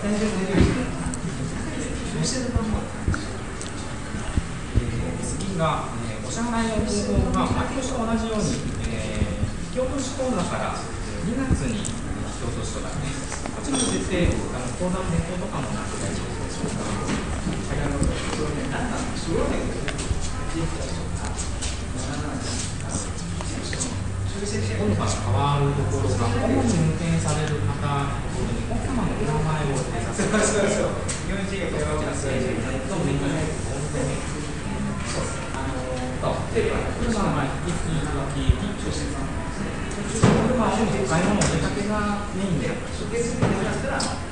次が、えー、お支払いの方法が毎年と同じように、えー、引き落とし口座から2月に引き落としとかね、こっちの設定、あの口座の変更とかもなく大丈夫でしょうか。今度から変わるところが、主に運転される方のところに、奥様のお名前を入れさせていただきます。で、車の前、引き続き、車を買い物出かけがメインで、出血になったら、